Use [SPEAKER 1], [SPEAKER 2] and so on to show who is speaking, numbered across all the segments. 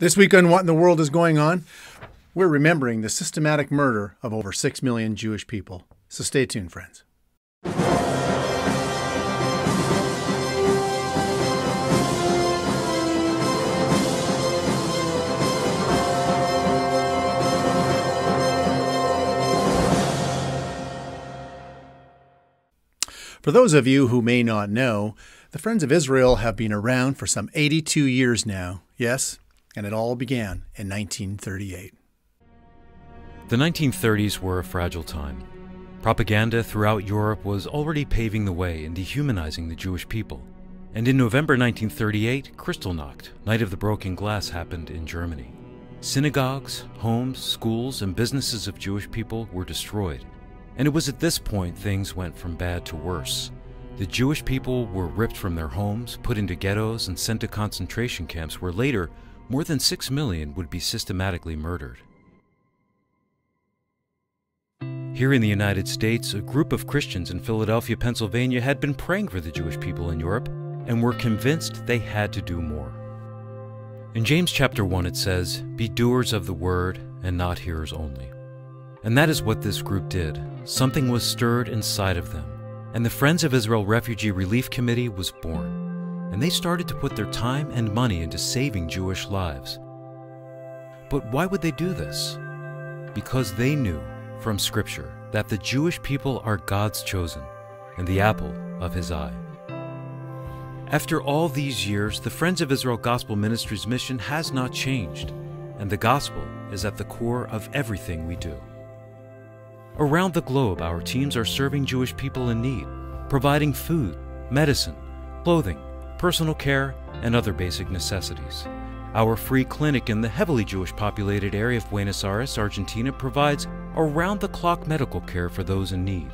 [SPEAKER 1] This week on What in the World is Going On, we're remembering the systematic murder of over 6 million Jewish people. So stay tuned, friends. For those of you who may not know, the Friends of Israel have been around for some 82 years now. Yes, and it all began in 1938.
[SPEAKER 2] The 1930s were a fragile time. Propaganda throughout Europe was already paving the way in dehumanizing the Jewish people. And in November 1938, Kristallnacht, Night of the Broken Glass, happened in Germany. Synagogues, homes, schools, and businesses of Jewish people were destroyed. And it was at this point things went from bad to worse. The Jewish people were ripped from their homes, put into ghettos, and sent to concentration camps where later more than 6 million would be systematically murdered. Here in the United States, a group of Christians in Philadelphia, Pennsylvania had been praying for the Jewish people in Europe and were convinced they had to do more. In James chapter 1 it says, Be doers of the word and not hearers only. And that is what this group did. Something was stirred inside of them, and the Friends of Israel Refugee Relief Committee was born and they started to put their time and money into saving Jewish lives. But why would they do this? Because they knew from Scripture that the Jewish people are God's chosen and the apple of His eye. After all these years, the Friends of Israel Gospel Ministries mission has not changed, and the gospel is at the core of everything we do. Around the globe, our teams are serving Jewish people in need, providing food, medicine, clothing, personal care, and other basic necessities. Our free clinic in the heavily Jewish populated area of Buenos Aires, Argentina provides around the clock medical care for those in need.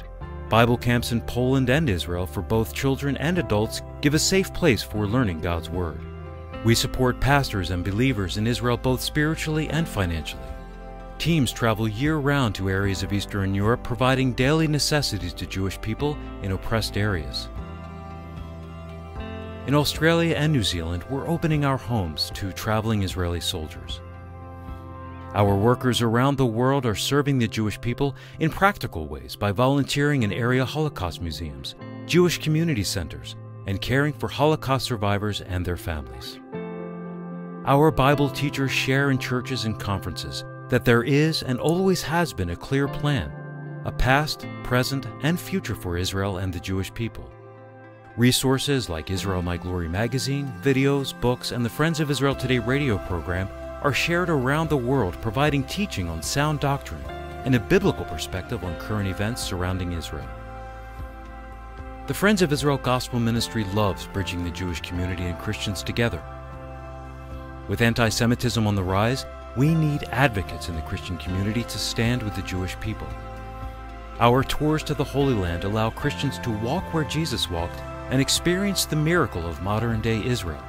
[SPEAKER 2] Bible camps in Poland and Israel for both children and adults give a safe place for learning God's Word. We support pastors and believers in Israel both spiritually and financially. Teams travel year round to areas of Eastern Europe providing daily necessities to Jewish people in oppressed areas. In Australia and New Zealand, we're opening our homes to traveling Israeli soldiers. Our workers around the world are serving the Jewish people in practical ways by volunteering in area Holocaust museums, Jewish community centers, and caring for Holocaust survivors and their families. Our Bible teachers share in churches and conferences that there is and always has been a clear plan, a past, present, and future for Israel and the Jewish people. Resources like Israel My Glory magazine, videos, books, and the Friends of Israel Today radio program are shared around the world, providing teaching on sound doctrine and a biblical perspective on current events surrounding Israel. The Friends of Israel Gospel Ministry loves bridging the Jewish community and Christians together. With anti Semitism on the rise, we need advocates in the Christian community to stand with the Jewish people. Our tours to the Holy Land allow Christians to walk where Jesus walked and experience the miracle of modern day Israel.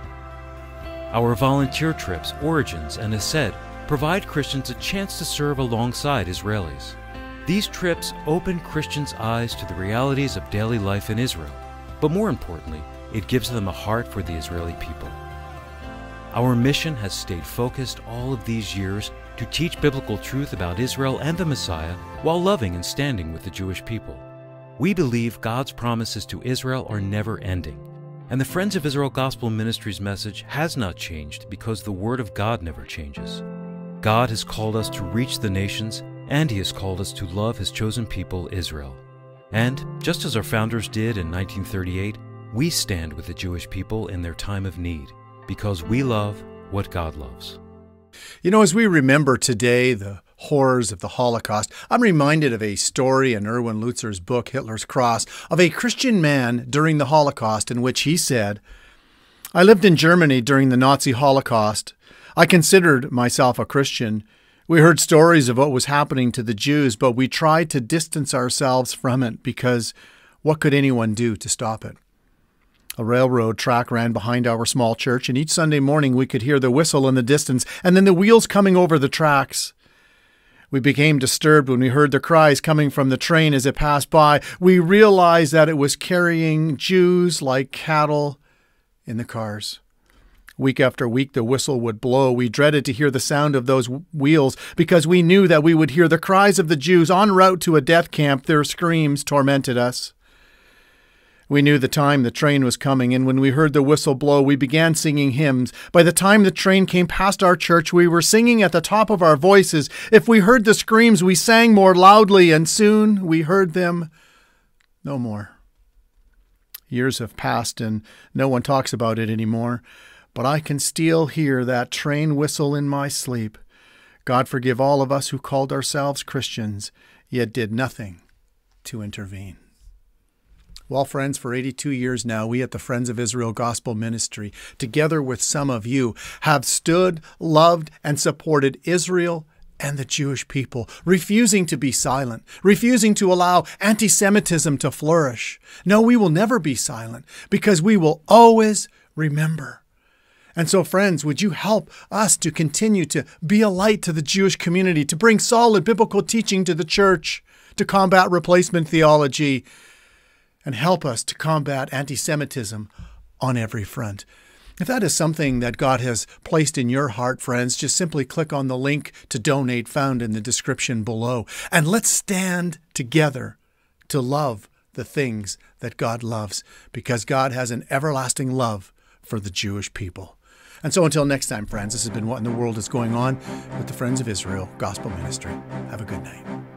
[SPEAKER 2] Our volunteer trips, Origins, and Hesed provide Christians a chance to serve alongside Israelis. These trips open Christians' eyes to the realities of daily life in Israel, but more importantly, it gives them a heart for the Israeli people. Our mission has stayed focused all of these years to teach biblical truth about Israel and the Messiah while loving and standing with the Jewish people. We believe God's promises to Israel are never ending, and the Friends of Israel Gospel Ministries message has not changed because the Word of God never changes. God has called us to reach the nations, and He has called us to love His chosen people, Israel. And, just as our founders did in 1938, we stand with the Jewish people in their time of need because we love what God loves.
[SPEAKER 1] You know, as we remember today the horrors of the Holocaust, I'm reminded of a story in Erwin Lutzer's book, Hitler's Cross, of a Christian man during the Holocaust in which he said, I lived in Germany during the Nazi Holocaust. I considered myself a Christian. We heard stories of what was happening to the Jews, but we tried to distance ourselves from it because what could anyone do to stop it? A railroad track ran behind our small church, and each Sunday morning we could hear the whistle in the distance and then the wheels coming over the tracks. We became disturbed when we heard the cries coming from the train as it passed by. We realized that it was carrying Jews like cattle in the cars. Week after week, the whistle would blow. We dreaded to hear the sound of those wheels because we knew that we would hear the cries of the Jews en route to a death camp. Their screams tormented us. We knew the time the train was coming, and when we heard the whistle blow, we began singing hymns. By the time the train came past our church, we were singing at the top of our voices. If we heard the screams, we sang more loudly, and soon we heard them no more. Years have passed, and no one talks about it anymore but I can still hear that train whistle in my sleep. God forgive all of us who called ourselves Christians, yet did nothing to intervene. Well, friends, for 82 years now, we at the Friends of Israel Gospel Ministry, together with some of you, have stood, loved, and supported Israel and the Jewish people, refusing to be silent, refusing to allow anti Semitism to flourish. No, we will never be silent because we will always remember. And so, friends, would you help us to continue to be a light to the Jewish community, to bring solid biblical teaching to the church, to combat replacement theology, and help us to combat anti Semitism on every front? If that is something that God has placed in your heart, friends, just simply click on the link to donate found in the description below. And let's stand together to love the things that God loves, because God has an everlasting love for the Jewish people. And so until next time, friends, this has been What in the World is Going On with the Friends of Israel Gospel Ministry. Have a good night.